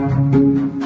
Música